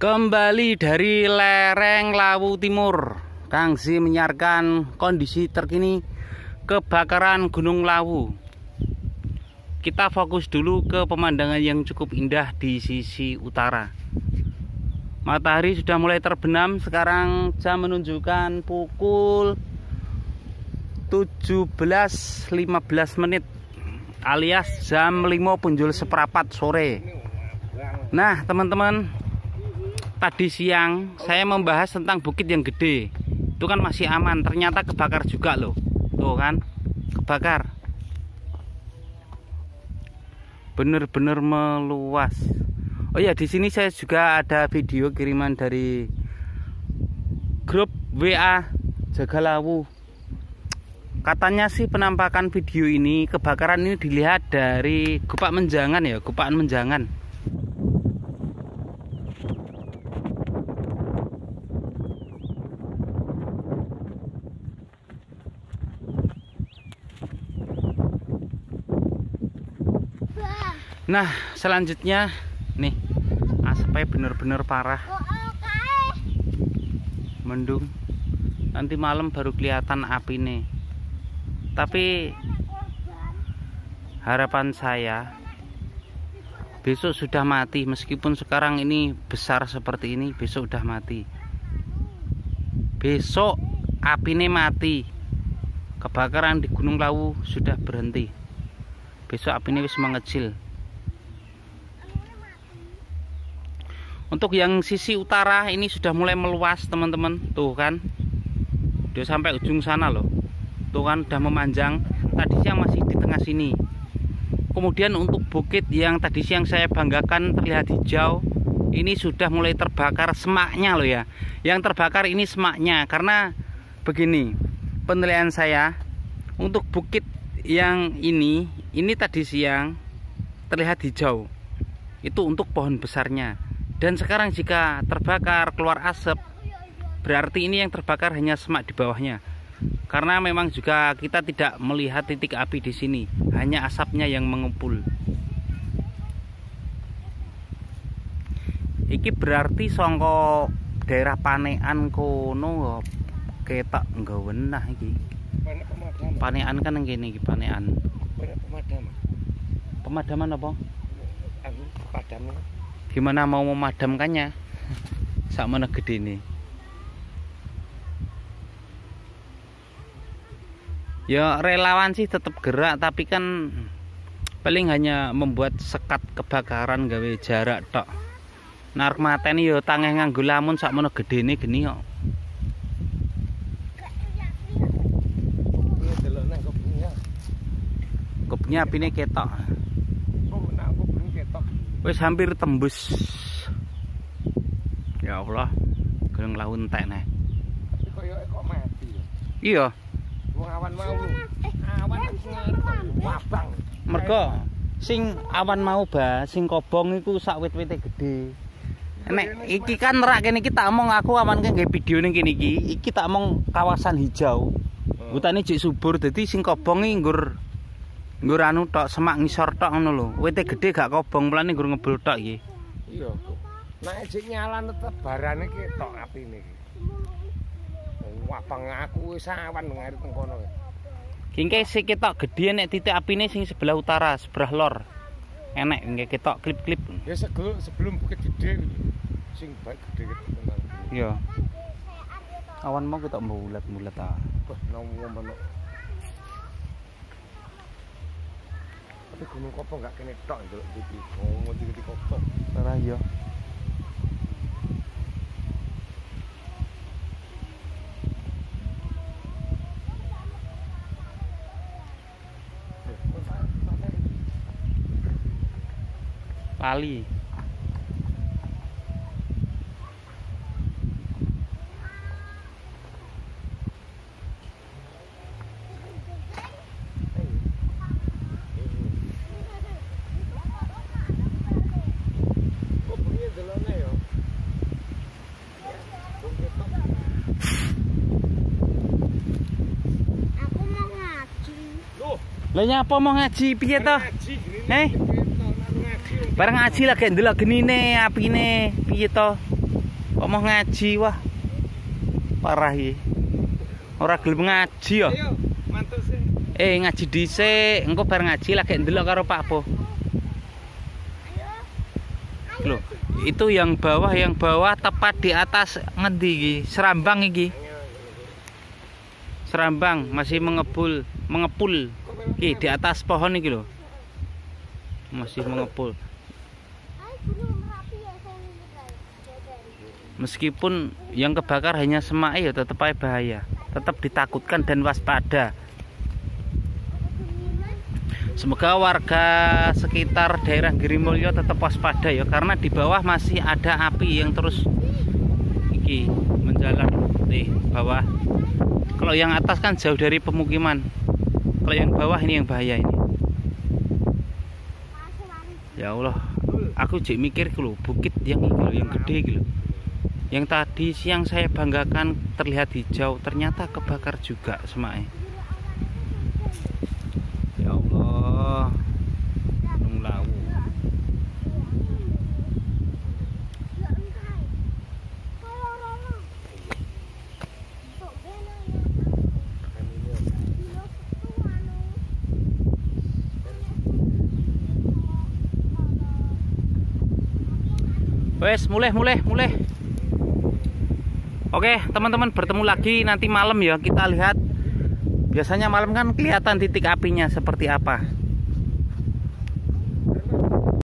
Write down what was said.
Kembali dari lereng Lawu Timur. Kangsi menyiarkan kondisi terkini kebakaran Gunung Lawu. Kita fokus dulu ke pemandangan yang cukup indah di sisi utara. Matahari sudah mulai terbenam. Sekarang jam menunjukkan pukul 17.15 menit alias jam 5 punjul seperapat sore. Nah teman-teman tadi siang saya membahas tentang bukit yang gede. Itu kan masih aman. Ternyata kebakar juga loh. Tuh kan kebakar. Bener-bener meluas. Oh ya di sini saya juga ada video kiriman dari grup WA Jagalawu. Katanya sih penampakan video ini kebakaran ini dilihat dari Gupak Menjangan ya Gupaan Menjangan Nah, selanjutnya nih asapnya bener-bener parah. Mendung. Nanti malam baru kelihatan api nih. Tapi harapan saya besok sudah mati meskipun sekarang ini besar seperti ini besok sudah mati. Besok api ini mati. Kebakaran di Gunung Lawu sudah berhenti. Besok api ini wis mengecil. Untuk yang sisi utara ini sudah mulai meluas teman-teman. Tuh kan. Udah sampai ujung sana loh. Tuh kan udah memanjang. Tadi siang masih di tengah sini. Kemudian untuk bukit yang tadi siang saya banggakan terlihat hijau Ini sudah mulai terbakar semaknya loh ya. Yang terbakar ini semaknya Karena begini Penilaian saya Untuk bukit yang ini Ini tadi siang terlihat hijau. Itu untuk pohon besarnya dan sekarang jika terbakar keluar asap berarti ini yang terbakar hanya semak di bawahnya. Karena memang juga kita tidak melihat titik api di sini. Hanya asapnya yang mengumpul. Iki berarti songko daerah panean kono ketak enggak wenah iki. Panean kan yang gini panean. Pemadaman. Pemadaman apa? Gimana mau memadamkannya? Sama gede ini. Ya relawan sih tetap gerak tapi kan paling hanya membuat sekat kebakaran gawe jarak tok. Narmaten yo tangeh nganggo lamun sak mono gedene geni kok. Kopnya apine ketok. Wis hampir tembus. Ya Allah geleng laun entek nih. Iya. Wong awan mau. Awan wabang. Mergo sing awan mau ba sing kobong iku sak wit-wite gede nek iki kan rak kene iki tak omong aku awan nggih video ning kene iki. Iki tak omong kawasan hijau. Hutane jek subur dadi sing kobong iki nggur Nggur anu tok semak ngisor tok ngono lho. Wite gedhe gak kobong mulane nggur ngebul tok iki. Iya, Nek jek nyalan tetep barane ki tok apine iki. Wah, bang aku wis awan ngari teng kono. Ki engke sik ketok gedhe nek titik apine sing sebelah utara, sebelah lor. Enek engke ketok klip-klip. Ya segel sebelum bukit gede sing baik gede gitu. Iya. Awan mau ketok bulat-bulat ah. Wah, nomo Tapi gunung kopo nggak kene tok ndelok iki. Oh, ngerti-ngerti kopo. Ora iya. Lali. Lah nyapa mau ngaji piye to? Eh? Bareng ngaji lagi ndelok genine apine piye to? Kok mau ngaji wah. Parah iki. Ora gelem ngaji ya. Eh ngaji dhisik, engko bar ngaji lagi ndelok karo Pak Po. Loh, itu yang bawah yang bawah tepat di atas ngendi iki? Serambang iki. Serambang masih mengepul, mengepul. Iki di atas pohon iki lho. Masih mengepul. Meskipun yang kebakar hanya semak ya tetap aja bahaya. Tetap ditakutkan dan waspada. Semoga warga sekitar daerah Girimulyo tetap waspada ya karena di bawah masih ada api yang terus iki menjalar di bawah. Kalau yang atas kan jauh dari pemukiman. Kalau yang bawah ini yang bahaya ini. Ya Allah, aku jek mikir gitu loh, bukit yang loh, yang gede gitu. Yang tadi siang saya banggakan terlihat hijau, ternyata kebakar juga semaknya. Ya Allah. Gunung Lawu. Wes, mulai, mulai, mulai. Oke, teman-teman bertemu lagi nanti malam ya. Kita lihat. Biasanya malam kan kelihatan titik apinya seperti apa.